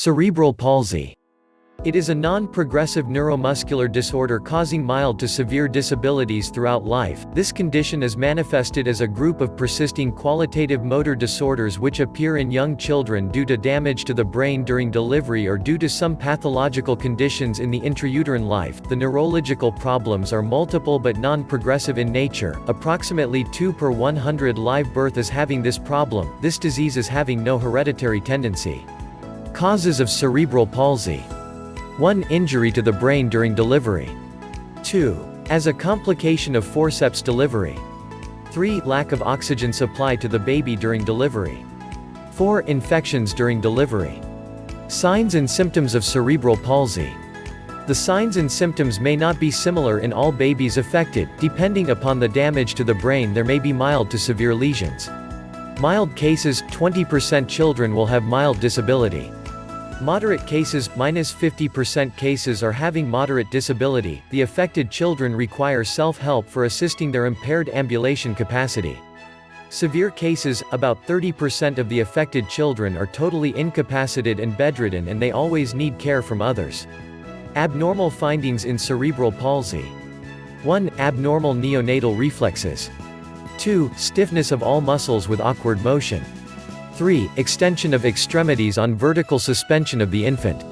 Cerebral palsy. It is a non-progressive neuromuscular disorder causing mild to severe disabilities throughout life. This condition is manifested as a group of persisting qualitative motor disorders which appear in young children due to damage to the brain during delivery or due to some pathological conditions in the intrauterine life. The neurological problems are multiple but non-progressive in nature. Approximately 2 per 100 live birth is having this problem. This disease is having no hereditary tendency. Causes of cerebral palsy. 1. Injury to the brain during delivery. 2. As a complication of forceps delivery. 3. Lack of oxygen supply to the baby during delivery. 4. Infections during delivery. Signs and symptoms of cerebral palsy. The signs and symptoms may not be similar in all babies affected, depending upon the damage to the brain there may be mild to severe lesions. Mild cases, 20% children will have mild disability. Moderate cases, minus 50% cases are having moderate disability, the affected children require self-help for assisting their impaired ambulation capacity. Severe cases, about 30% of the affected children are totally incapacitated and bedridden and they always need care from others. Abnormal findings in cerebral palsy. 1. Abnormal neonatal reflexes. 2. Stiffness of all muscles with awkward motion. 3. Extension of extremities on vertical suspension of the infant.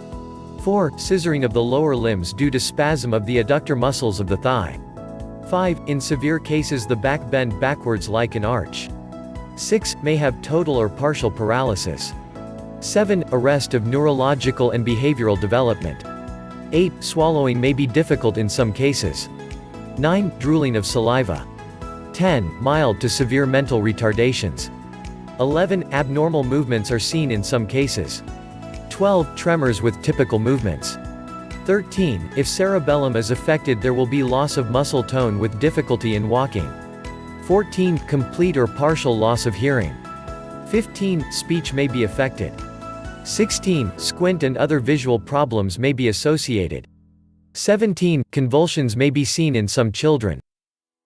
4. Scissoring of the lower limbs due to spasm of the adductor muscles of the thigh. 5. In severe cases the back bend backwards like an arch. 6. May have total or partial paralysis. 7. Arrest of neurological and behavioral development. 8. Swallowing may be difficult in some cases. 9. Drooling of saliva. 10. Mild to severe mental retardations. 11. Abnormal movements are seen in some cases. 12. Tremors with typical movements. 13. If cerebellum is affected there will be loss of muscle tone with difficulty in walking. 14. Complete or partial loss of hearing. 15. Speech may be affected. 16. Squint and other visual problems may be associated. 17. Convulsions may be seen in some children.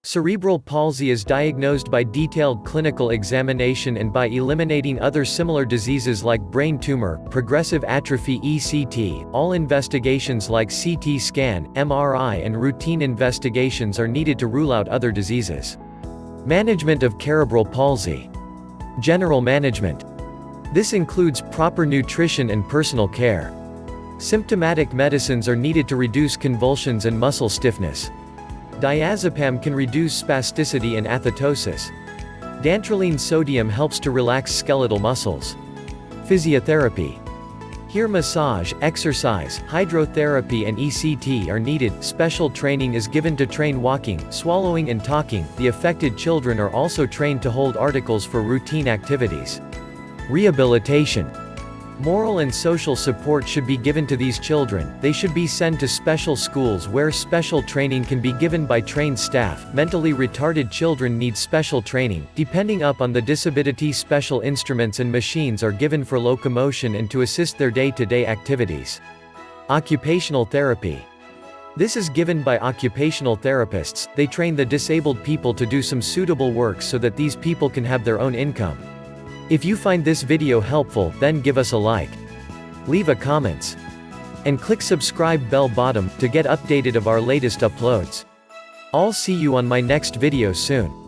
Cerebral palsy is diagnosed by detailed clinical examination and by eliminating other similar diseases like brain tumor, progressive atrophy ECT. All investigations like CT scan, MRI and routine investigations are needed to rule out other diseases. Management of cerebral palsy. General management. This includes proper nutrition and personal care. Symptomatic medicines are needed to reduce convulsions and muscle stiffness. Diazepam can reduce spasticity and athetosis. Dantrolene sodium helps to relax skeletal muscles. Physiotherapy. Here massage, exercise, hydrotherapy and ECT are needed. Special training is given to train walking, swallowing and talking. The affected children are also trained to hold articles for routine activities. Rehabilitation. Moral and social support should be given to these children, they should be sent to special schools where special training can be given by trained staff. Mentally retarded children need special training, depending up on the disability special instruments and machines are given for locomotion and to assist their day-to-day -day activities. Occupational therapy. This is given by occupational therapists, they train the disabled people to do some suitable work so that these people can have their own income. If you find this video helpful, then give us a like. Leave a comments. And click subscribe bell bottom, to get updated of our latest uploads. I'll see you on my next video soon.